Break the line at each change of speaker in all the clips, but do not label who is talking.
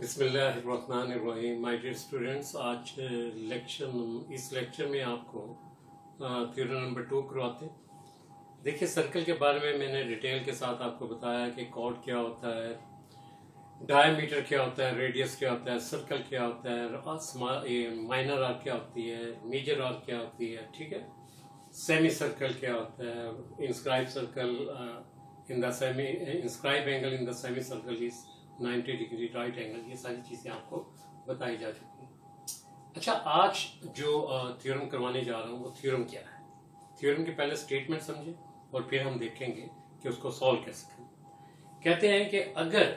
बिस्मिल्लाहिर्रहमानिर्रहीम। My dear students आज lecture इस लेक्चर में आपको थ्योरम नंबर टू करवाते हैं। देखिए सर्कल के बारे में मैंने डिटेल के साथ आपको बताया कि कॉर्ड क्या होता है डायमीटर क्या होता है रेडियस क्या होता है सर्कल क्या होता है माइनर आर्क क्या होती है मेजर आर्क क्या होती है, ठीक है? सेमी सर्कल क्या होता है inscribe circle in the semi inscribe angle in the semi circle is 90 degree right angle, ये सारी चीज़ें आपको बताई जा चुकी हैं। अच्छा आज जो थ्योरम करवाने जा रहा हूँ, वो थ्योरम क्या है? थ्योरम के पहले स्टेटमेंट समझे और फिर हम देखेंगे कि उसको सॉल्व कैसे करें। कहते हैं कि अगर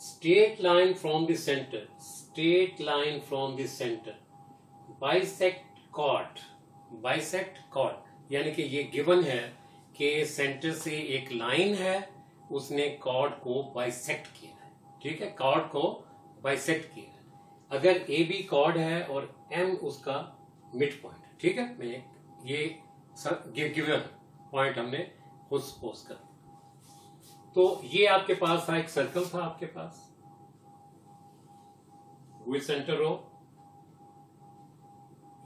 straight line from the centre straight line from the centre bisect chord bisect chord यानी कि ये गिवन है कि सेंटर से एक लाइन है उसने कॉर्ड को बाइसेक्ट किया है। ठीक है? कॉर्ड को बाइसेक्ट किया है। अगर ए बी कॉर्ड है और एम उसका मिड पॉइंट ठीक है? मैं ये गिवन पॉइंट हमने खुद सपोज़ कर तो ये आपके पास था, एक सर्कल था आपके पास। विथ सेंटर रो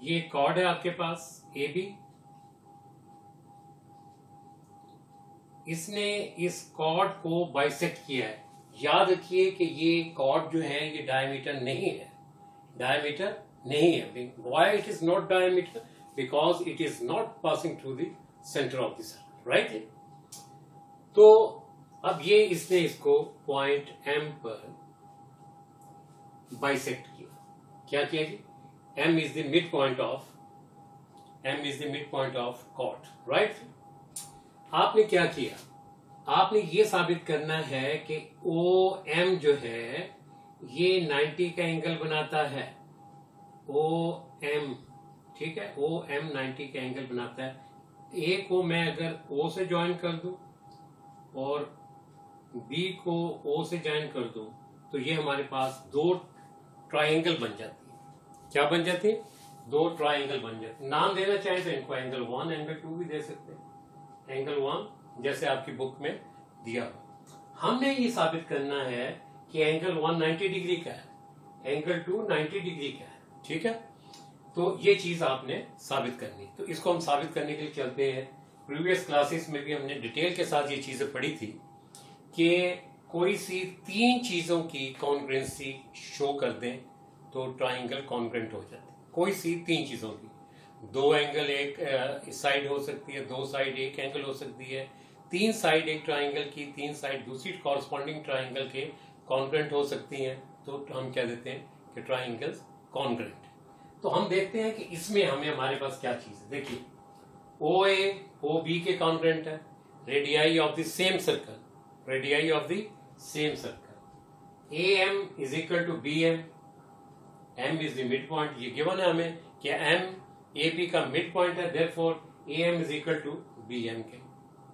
ये कॉर्ड है आपके पास, ए बी। इसने इस कॉर्ड को बाइसेक्ट किया है। याद रखिए कि ये कॉर्ड जो है, ये डायमीटर नहीं है। डायमीटर नहीं है। Why it is not diameter because it is not passing through the centre of the right तो अब ये इसने इसको पॉइंट एम पर बाइसेक्ट किया। क्या किया जी? M is the mid point of M is the mid point of cot right आपने क्या किया? आपने ये साबित करना है कि ओ एम जो है, ये 90 का एंगल बनाता है। ओ एम ठीक है? ओ एम 90 का एंगल बनाता है। ए को मैं अगर ओ से ज्वाइन कर दू और बी को ओ से ज्वाइन कर दू तो ये हमारे पास दो ट्राइंगल बन जाती है। क्या बन जाती है? दो ट्राइंगल बन जाते नाम देना चाहे तो इनको एंगल वन एंगल टू भी दे सकते हैं। एंगल वन, जैसे आपकी बुक में दिया हमने ये साबित करना है कि एंगल वन नाइन्टी डिग्री का है, एंगल टू नाइन्टी डिग्री का है, ठीक है? तो ये चीज़ आपने साबित करनी तो इसको हम साबित करने के लिए चलते हैं। प्रीवियस क्लासेस में भी हमने डिटेल के साथ ये चीज़ें पढ़ी थी कि कोई सी तीन चीज़ों की कॉन्ग्रेंसी शो कर दें तो ट्राइंगल कॉन्ग्रेंट हो जाती कोई सी तीन चीज़ों की। दो एंगल एक साइड हो सकती है, दो साइड एक एंगल हो सकती है। तीन साइड एक ट्राइंगल की, तीन साइड दूसरी कॉरस्पॉन्डिंग ट्राइंगल के कॉन्ग्रेंट हो सकती हैं। तो हम क्या देते हैं कि ट्राइंगल्स कॉन्ग्रेंट तो हम देखते हैं कि इसमें हमें, हमारे पास क्या चीज़ है। देखिए ओ ए ओ बी के कॉन्ग्रेंट है radii of the same circle radii of the same circle A M is equal to B M M is the mid point ये गिवन है हमें कि एम ए पी का mid point है therefore A M is equal to B M के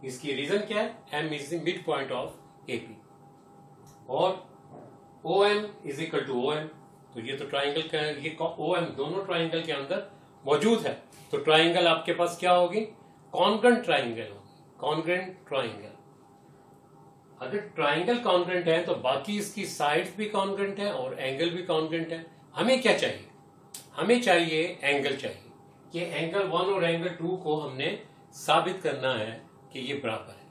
इसकी reason क्या है? M is mid point of A P और O M is equal to O M तो ये तो ट्राइंगल ये ओ एम दोनों ट्राइंगल के अंदर मौजूद है। तो ट्राइंगल आपके पास क्या होगी? कॉन्ग्रेंट ट्राइंगल होगी। कॉन्ग्रेंट ट्राइंगल अगर ट्राइंगल कॉन्ग्रेंट है तो बाकी इसकी साइड्स भी कॉन्ग्रेंट है और एंगल भी कॉन्ग्रेंट है। हमें क्या चाहिए? हमें चाहिए एंगल चाहिए। कि एंगल वन और एंगल टू को हमने साबित करना है कि ये बराबर है।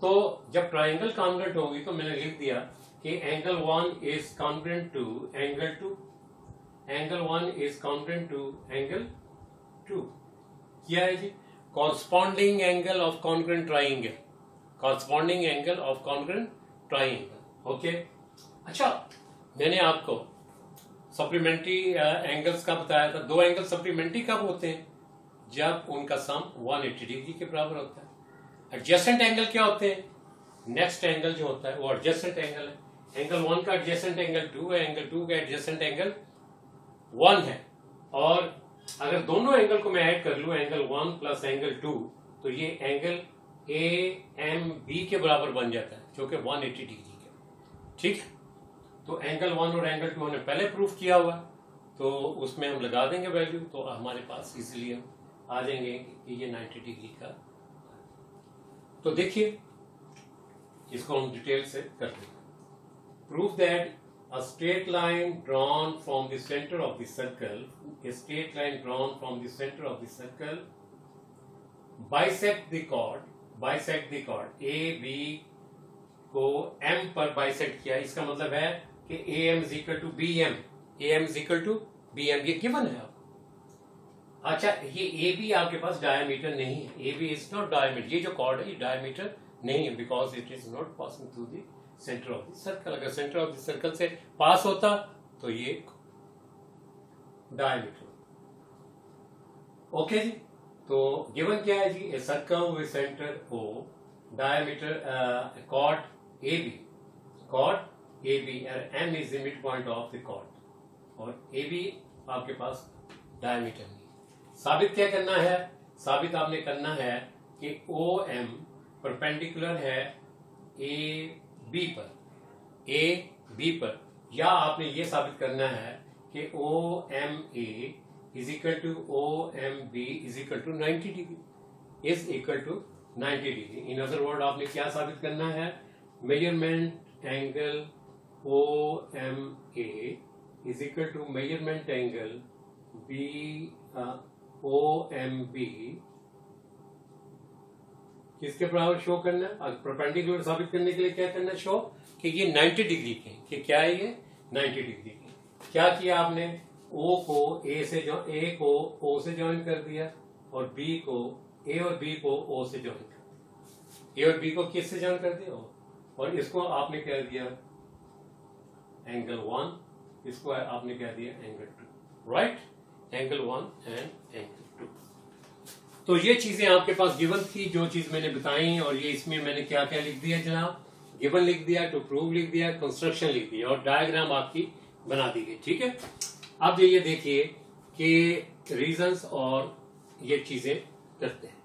तो जब ट्राइंगल कॉन्ग्रेंट होगी तो मैंने लिख दिया कि angle one is congruent to angle two angle one is congruent to angle two क्या है जी? Corresponding angle of congruent triangle corresponding angle of congruent triangle okay अच्छा मैंने आपको सप्लीमेंट्री एंगल्स का बताया था। दो एंगल सप्लीमेंट्री कब होते हैं? जब उनका सम 180 डिग्री के बराबर होता है। एडजस्टेंट एंगल क्या होते हैं? नेक्स्ट एंगल जो होता है, वो एडजस्टेंट एंगल है। एंगल वन का एडजस्टेंट एंगल टू है, एंगल टू का एडजस्टेंट एंगल वन है। और अगर दोनों एंगल को मैं ऐड कर लू, angle one plus angle two तो ये एंगल ए एम बी के बराबर बन जाता है, जो कि 180 डिग्री का। ठीक? है तो एंगल वन और एंगल टू हमने पहले प्रूफ किया हुआ तो उसमें हम लगा देंगे वैल्यू तो हमारे पास इसलिए हम आ जाएँगे कि ये 90 डिग्री का। तो देखिए, इसको हम डिटेल से कर देंगे proof that a straight line drawn from the centre of the circle straight line drawn from the centre of the circle bisect the chord bisect the chord A B को M पर bisect किया। इसका मतलब है A M is equal to B M A M is equal to B M ये given है आपको। अच्छा ये ए बी आपके पास डायमीटर नहीं है। A B is not diameter ये जो कॉर्ड है, ये डायमीटर नहीं है because it is not passing through the centre of the circle अगर सेंटर ऑफ़ द सर्कल से पास होता तो ये डायमीटर ओके जी? तो गिवन क्या है जी? A circle with centre O diameter chord A B chord B M is the mid point of the chord और A B आपके पास डायमीटर नहीं साबित क्या करना है? साबित आपने करना है कि एम परपेंडिकुलर है ए बी पर। ए बी पर। या आपने ये साबित करना है कि O M A is equal to O M B is equal to ninety degree is equal to ninety degree in other word आपने क्या साबित करना है? Measurement angle O M A is equal to measurement angle B O M B किसके बराबर show करना है? Perpendicular साबित करने के लिए क्या करना शो कि ये 90 डिग्री के कि क्या है ये? 90 डिग्री के क्या किया आपने? ओ को ए से जो ए को ओ से ज्वाइन कर दिया और बी को ए और बी को ओ से ज्वाइन कर दिया। ए और बी को किस से ज्वाइन कर दिया? और इसको आपने कह दिया? एंगल वन इसको आपने कह दिया angle two right angle one and angle two तो ये चीज़ें आपके पास गिवन थी, जो चीज़ मैंने बताई और ये इसमें मैंने क्या क्या लिख दिया जनाब? गिवन लिख दिया टू प्रूव लिख दिया कंस्ट्रक्शन लिख दिया और डायग्राम आपकी बना दी गई, ठीक है? अब ये देखिए कि रीजंस और ये चीज़ें करते हैं।